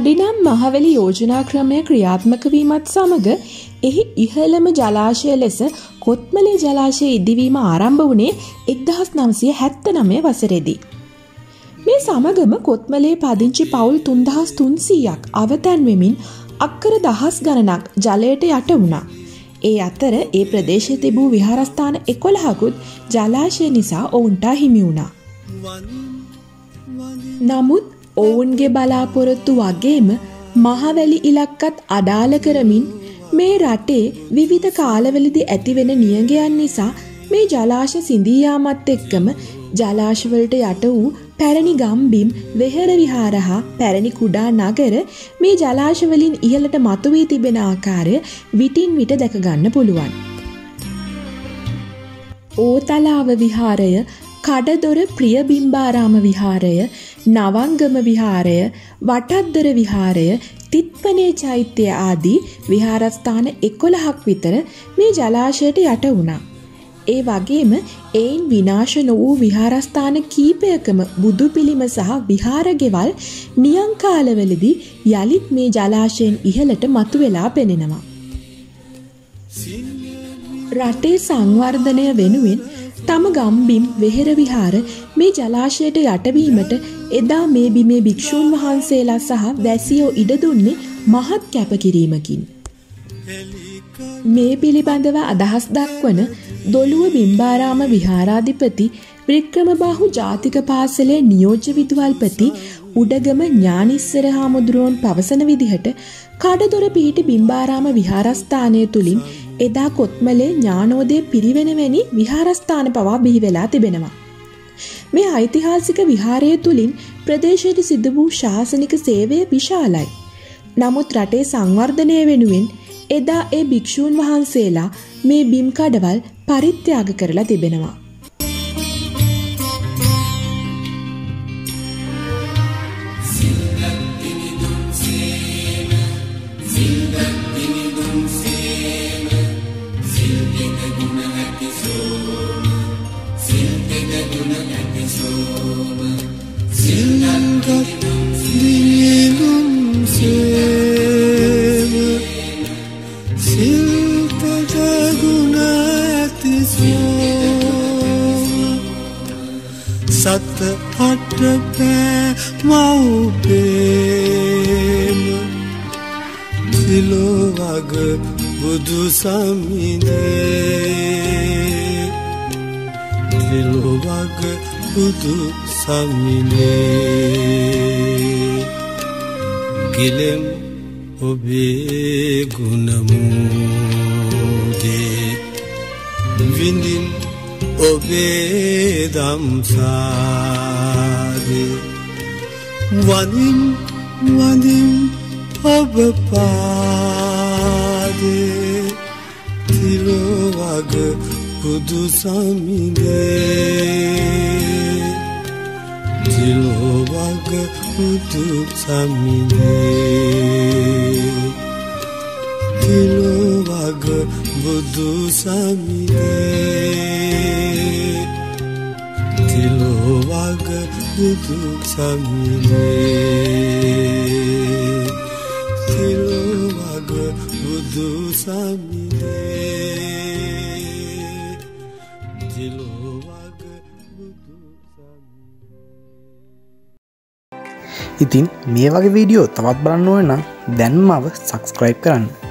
පඩිනම් මහවැලි යෝජනා ක්‍රමය ක්‍රියාත්මකවීමත් සමඟ එහි ඉහළම ජලාශය ලෙස කොත්මලේ ජලාශය ඉදිවීම ආරම්භ වුණේ එක්දහස් නම්සිය හැත්ත නමය වසරෙදී. මේ සමගම කොත්මලේ පදිංචි පවුල් තුන්දහස් තුන්සීයක් අවතැන්වෙමින් අක්කර දහස් ගණනක් ජලයට යට වුණා. ඒ අතර ඒ ප්‍රදේශය තිබූ විහාරස්ථාන එකොළහකුත් ජලාශය නිසා ඔවුන්ටා හිමි වුණා. නමුත් ඔවුන්ගේ බලාපොරොත්තු වගේම මහවැලි ඉලක්කත් අඩාල කරමින් මේ රටේ විවිධ කාලවලදි ඇතිවෙන නියගයන් නිසා මේ ජලාශ සිඳීයාමත් එක්කම ජලාශවලට යට වූ පැරණි ගම්බිම් වෙහෙර විහාරහා පැරණි කුඩා නගර මේ ජලාශවලින් ඉහළට මතුවී තිබෙන ආකාරය විටින් විට දැකගන්න පුළුවන්. ඕතලාව විහාරය කඩදොර ප්‍රියබිම්බාරාම විහාරය නවංගම විහාරය වටද්දර විහාරය තිත්පනේ චෛත්‍යය ආදී විහාරස්ථාන එකොළහක් විතර මේ ජලාශයට යට වුණා. ඒ වගේම එයින් විනාශ නො වූ විහාරස්ථාන කීපයකම බුදු පිළිම සහ විහාරගෙවල් නියංකාලවලදී යළිත් මේ ජලාශයෙන් ඉහළට මතුවෙලා පෙනෙනවා. රටේ සංවර්ධනය වෙනුවෙන් තම ගම්බිම් වෙහෙර විහාර මේ ජලාශයට යටවීමට එදා මේ බිමේ භික්‍ෂූන් වහන්සේලා සහ වැසියෝ ඉඩ දුන්නේ මහත් කැපකිරීමකින්. මේ පිළිබඳව අදහස් දක්වන දොළුව බිම්බාරාම විහාරාධිපති වික්‍රමබාහු ජාතික පාසලේ නියෝජ්‍ය විදුවල්පති උඩගම ඥානිස්සර හාමුදුරුවන් පවසන විදිහට කඩදොර පිහිටි බිම්බාරාම විහාරස්ථානය තුළින් එදා කොත්මලේ ඥානෝදය පිරිවෙනවැනි විහාරස්ථාන පවා බිහිවෙලා තිබෙනවා. මේ ඓතිහාසික විහාරය තුළින් ප්‍රදේශයට සිදු වූ ශාසනික සේවය විශාලයි. නමුත් රටේ සංවර්ධනය වෙනුවෙන් එදා ඒ භික්‍ෂූන් වහන්සේලා මේ බිම්කඩවල් පරිත්‍යාග කරලා තිබෙනවා. සත අට පෑ මව්පේම තිලොවග බුදු සමිනේ තිලොවග බුදු සමිනේ ගිලෙම් ඔබේ ගුණමූදේ විඳින් ඔබේ දම්සාදේ වදින් වදින් ඔබ පාදේ. තිලොවග බුදු සමිනේ තිලොවග බුදු සමිනේ තිලොවග බුදු සමිනේ තිලොවග බුදු සමිනේ තිලොවග බුදු සමිනේ තිලොවග බුදු ඉතින් මේ වගේ වීඩියෝ තවත් බලන්න ඕන නම් දැන්ම අව සක්ස්ක්‍රයිබ් කරන්න.